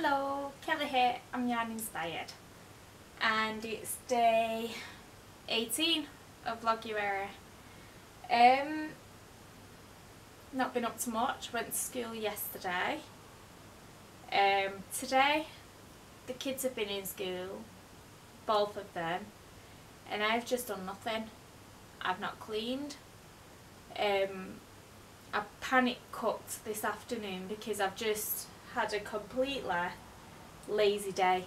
Hello, Kelly here, I'm Yarn Inspired and it's day 18 of Vloguary. Um, not been up to much, went to school yesterday. Um, today the kids have been in school, both of them, and I've just done nothing. I've not cleaned. Um, I panic cooked this afternoon because I've just had a completely lazy day.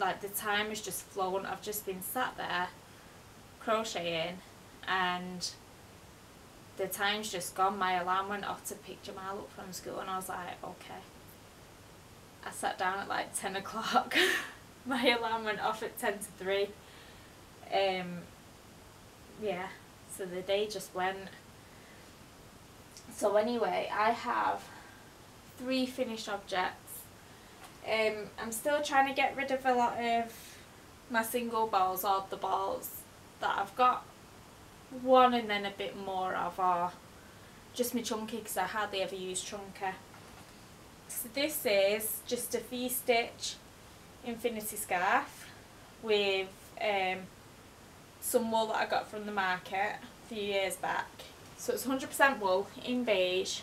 Like the time has just flown. I've just been sat there crocheting and the time's just gone. My alarm went off to pick Jamal up from school and I was like, okay. I sat down at like 10 o'clock. My alarm went off at 10 to 3. Um, yeah, so the day just went. So anyway, I have three finished objects. Um, I'm still trying to get rid of a lot of my single balls or the balls that I've got one and then a bit more of are just my chunky because I hardly ever use chunky. So this is just a V-stitch infinity scarf with um, some wool that I got from the market a few years back. So it's 100% wool in beige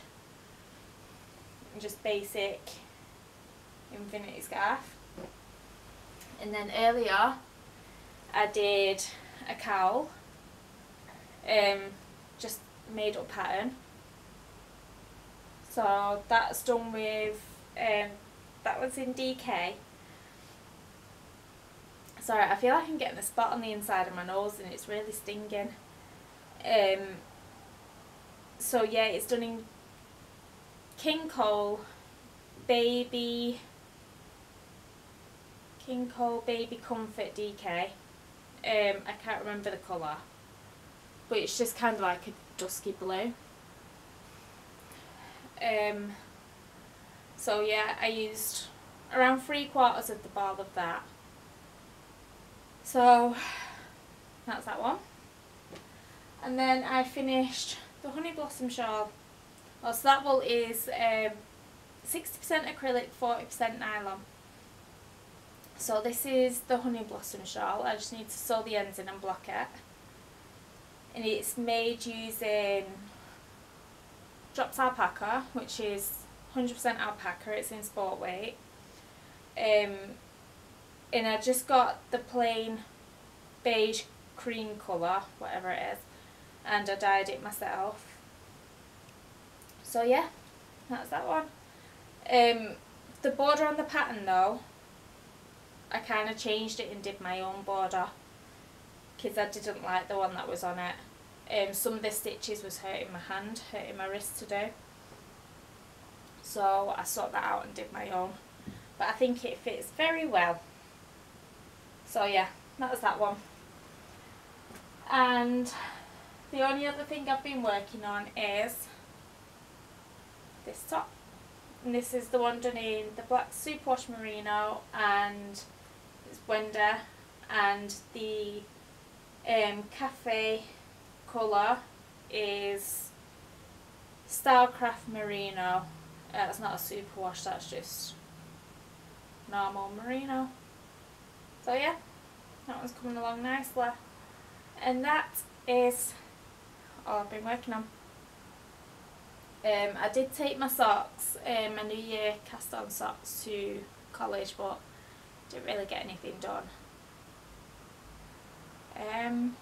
just basic infinity scarf. And then earlier I did a cowl, um, just made up pattern. So that's done with, um, that was in DK. Sorry, I feel like I'm getting a spot on the inside of my nose and it's really stinging. Um, so yeah, it's done in King Cole Baby King Cole Baby Comfort DK. Um, I can't remember the colour, but it's just kind of like a dusky blue. Um, so yeah, I used around three quarters of the ball of that. So that's that one. And then I finished the Honey Blossom shawl well, so that wool is 60% um, acrylic, 40% nylon. So this is the Honey Blossom shawl. I just need to sew the ends in and block it. And it's made using Drops Alpaca, which is 100% alpaca. It's in sport weight. Um, and I just got the plain beige cream colour, whatever it is, and I dyed it myself. So yeah, that's that one. Um, the border on the pattern though, I kind of changed it and did my own border because I didn't like the one that was on it. Um, some of the stitches was hurting my hand, hurting my wrist to do. So I sorted that out and did my own. But I think it fits very well. So yeah, that was that one. And the only other thing I've been working on is this top. And this is the one done in the black superwash merino and it's Wenda and the um, cafe colour is Starcraft Merino. Uh, it's not a superwash, that's just normal merino. So yeah, that one's coming along nicely. And that is all I've been working on. Um, I did take my socks, um, my New Year cast on socks to college but didn't really get anything done. Um,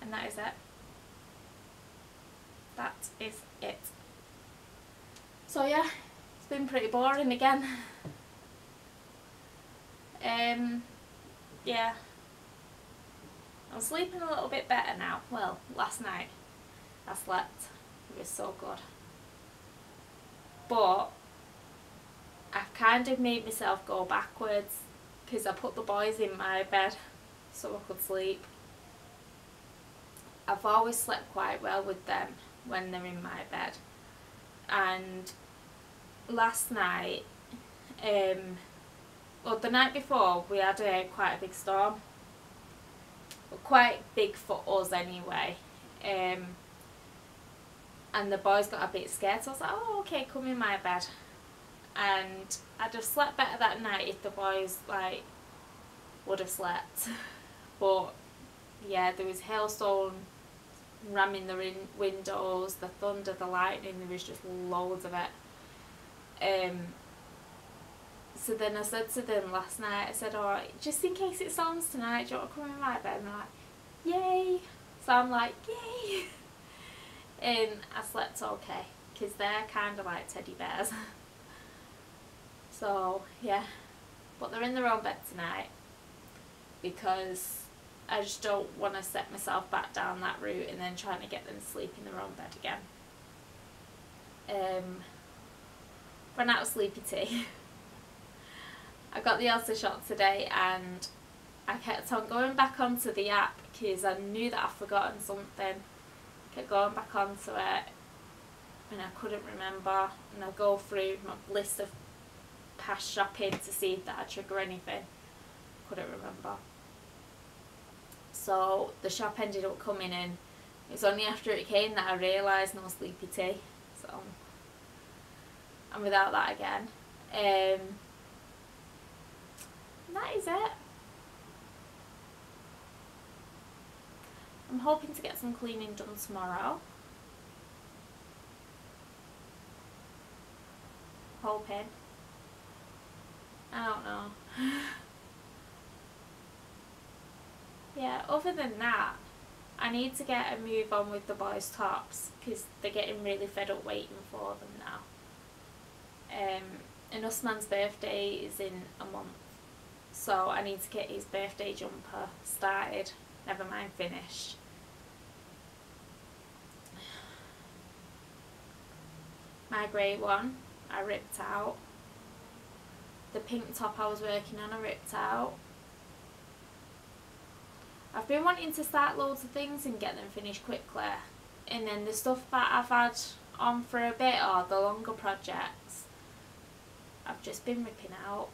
and that is it. That is it. So yeah, it's been pretty boring again. Um, yeah. I'm sleeping a little bit better now. Well, last night I slept. It was so good. But I've kind of made myself go backwards because I put the boys in my bed so I could sleep. I've always slept quite well with them when they're in my bed. And last night, um, well the night before we had a quite a big storm. Quite big for us anyway. Um, and the boys got a bit scared so I was like oh okay come in my bed and I'd have slept better that night if the boys like would have slept. but yeah, there was hailstone ramming the in- windows, the thunder, the lightning. There was just loads of it. Um. So then I said to them last night, I said, alright just in case it storms tonight, do you want to come in my bed?" And they're like, "Yay!" So I'm like, "Yay!" And I slept okay because they're kind of like teddy bears. so yeah, but they're in their own bed tonight because I just don't want to set myself back down that route and then trying to get them to sleep in their own bed again. Um, ran out of sleepy tea. I got the Asda shot today and I kept on going back onto the app because I knew that I'd forgotten something. Kept going back onto it and I couldn't remember and I go through my list of past shopping to see if that would trigger anything. Couldn't remember. So the shop ended up coming in. It was only after it came that I realised no sleepy tea. So I'm without that again. Um, that is it. I'm hoping to get some cleaning done tomorrow. Hoping. I don't know. yeah, other than that, I need to get a move on with the boys' tops because they're getting really fed up waiting for them now. Um, and Usman's birthday is in a month, so I need to get his birthday jumper started, never mind finish. My grey one I ripped out. The pink top I was working on I ripped out. I've been wanting to start loads of things and get them finished quickly. And then the stuff that I've had on for a bit or the longer projects, I've just been ripping out.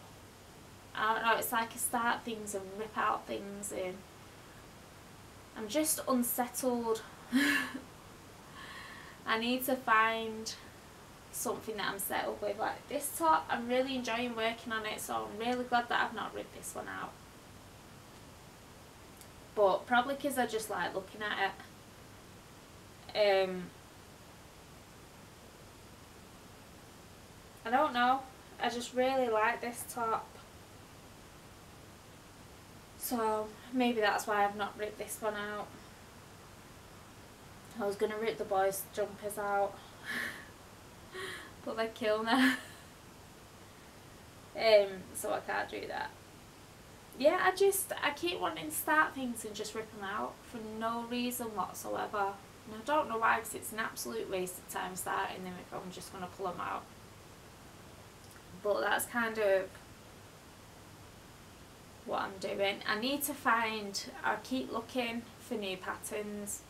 I don't know, it's like I start things and rip out things and I'm just unsettled. I need to find something that I'm settled with. Like this top, I'm really enjoying working on it, so I'm really glad that I've not ripped this one out. But probably because I just like looking at it. Um, I don't know. I just really like this top. So maybe that's why I've not ripped this one out. I was going to rip the boys' jumpers out. but they kill me. um, so I can't do that. Yeah, I just, I keep wanting to start things and just rip them out for no reason whatsoever. And I don't know why, because it's an absolute waste of time starting them if I'm just going to pull them out. But that's kind of what I'm doing. I need to find, I keep looking for new patterns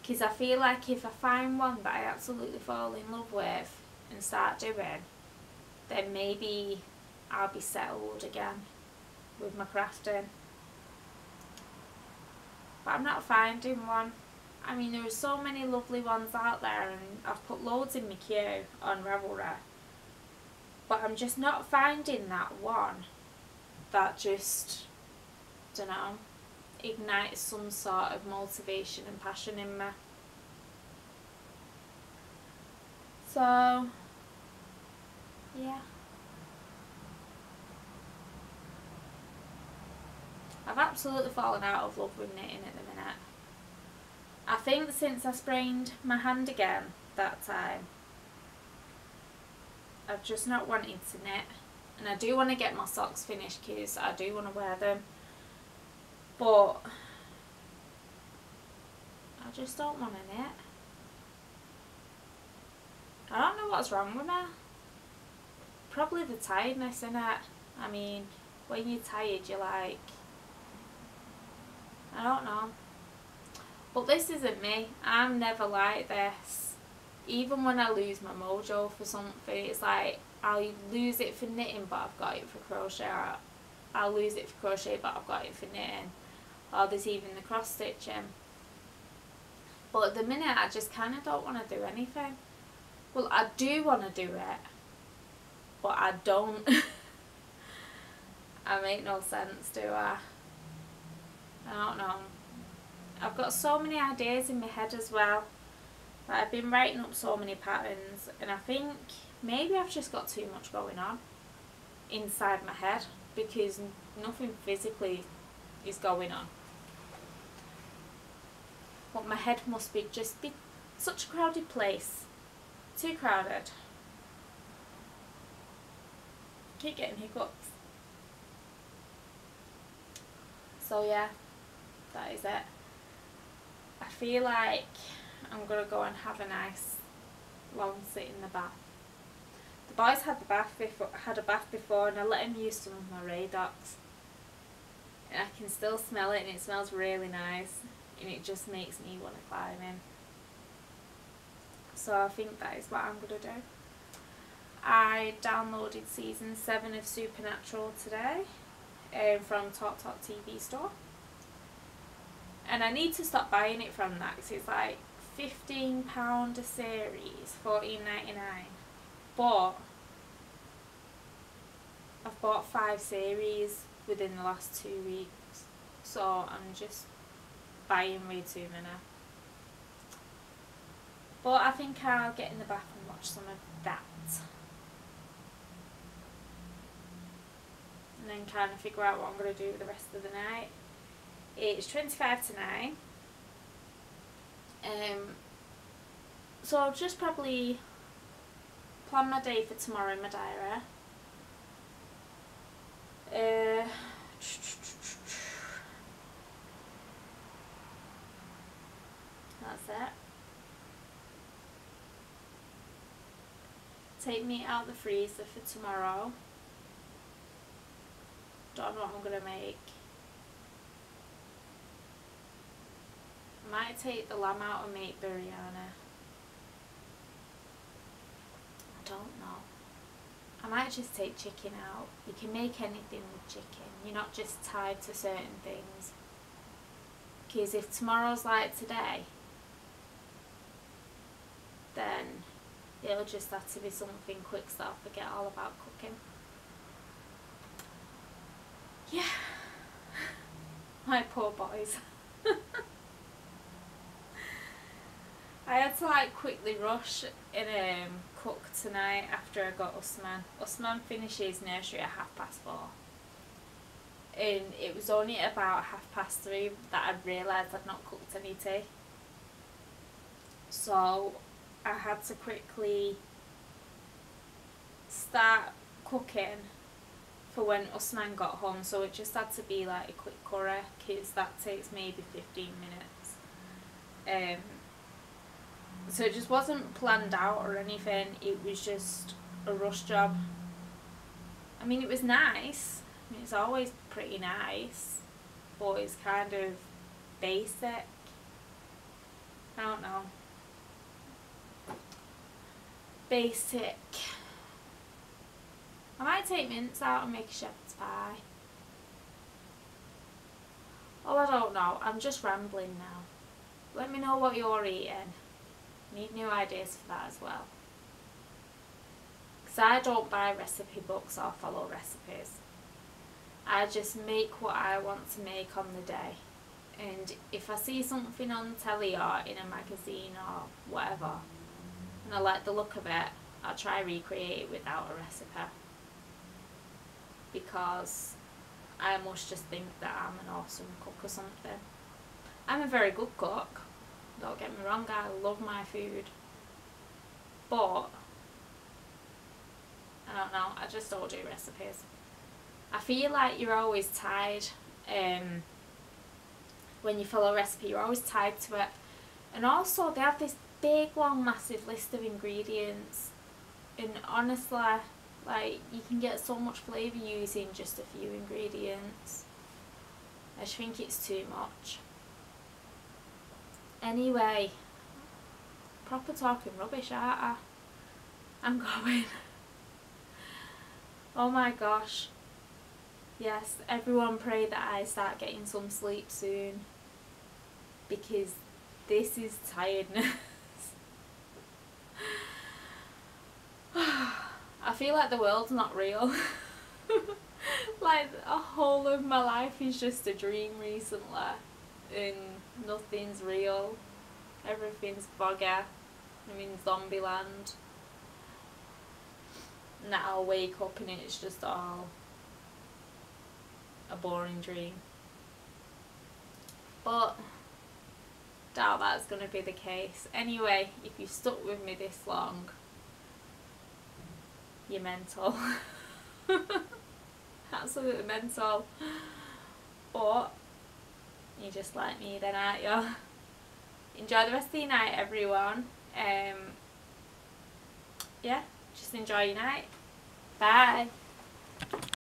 because I feel like if I find one that I absolutely fall in love with and start doing, then maybe I'll be settled again with my crafting. But I'm not finding one. I mean, there are so many lovely ones out there, and I've put loads in my queue on Ravelry. But I'm just not finding that one that just, don't know, ignites some sort of motivation and passion in me. So, yeah. I've absolutely fallen out of love with knitting at the minute. I think since I sprained my hand again that time, I've just not wanted to knit. And I do want to get my socks finished because I do want to wear them. But I just don't want to knit. I don't know what's wrong with me. Probably the tiredness in it. I mean, when you're tired, you're like, I don't know. But this isn't me. I'm never like this. Even when I lose my mojo for something, it's like I'll lose it for knitting, but I've got it for crochet. I'll lose it for crochet, but I've got it for knitting. Or there's even the cross stitching. But at the minute, I just kind of don't want to do anything. Well, I do want to do it, but I don't. I make no sense, do I? I don't know. I've got so many ideas in my head as well. I've been writing up so many patterns and I think maybe I've just got too much going on inside my head because nothing physically is going on. But my head must be just be such a crowded place. Too crowded. Keep getting hiccups. So yeah, that is it. I feel like I'm going to go and have a nice long sit in the bath. Boys had the bath before, had a bath before and I let them use some of my Radox. And I can still smell it and it smells really nice and it just makes me want to climb in. So I think that is what I'm going to do. I downloaded season 7 of Supernatural today um, from TalkTalk TV store. And I need to stop buying it from that because it's like £15 a series, fourteen ninety nine. But I've bought five series within the last two weeks. So I'm just buying way too many. But I think I'll get in the bath and watch some of that. And then kind of figure out what I'm going to do with the rest of the night. It's 25 to 9. Um, so I'll just probably plan my day for tomorrow in my diary. Uh, that's it. Take me out the freezer for tomorrow. Don't know what I'm going to make. Might take the lamb out and make biryani. I don't know. I might just take chicken out. You can make anything with chicken. You're not just tied to certain things. Because if tomorrow's like today, then it'll just have to be something quick so I'll forget all about cooking. Yeah. My poor boys. I had to like quickly rush and um, cook tonight after I got Usman. Usman finishes nursery at half past four. And it was only about half past three that I realised I'd not cooked any tea. So I had to quickly start cooking for when Usman got home. So it just had to be like a quick curry because that takes maybe 15 minutes. Um, so it just wasn't planned out or anything. It was just a rush job. I mean it was nice. I mean, it's always pretty nice but it's kind of basic. I don't know. Basic. I might take mince out and make a shepherd's pie. Oh I don't know. I'm just rambling now. Let me know what you're eating Need new ideas for that as well. Because I don't buy recipe books or follow recipes. I just make what I want to make on the day. And if I see something on telly or in a magazine or whatever, and I like the look of it, I'll try recreate it without a recipe. Because I must just think that I'm an awesome cook or something. I'm a very good cook, don't get me wrong, I love my food. But, I don't know, I just don't do recipes. I feel like you're always tied, um, when you follow a recipe, you're always tied to it. And also, they have this big, long, massive list of ingredients. And honestly, like, you can get so much flavour using just a few ingredients. I just think it's too much. Anyway, proper talking rubbish, aren't I? I'm going. oh my gosh. Yes, everyone pray that I start getting some sleep soon. Because this is tiredness. I feel like the world's not real. like a whole of my life is just a dream recently and nothing's real. Everything's bugger. I mean zombie land. Now I'll wake up and it's just all a boring dream. But doubt that's going to be the case. Anyway, if you stuck with me this long, you're mental. Absolutely mental. But you just like me then, aren't you? Enjoy the rest of your night, everyone. Um, yeah, just enjoy your night. Bye.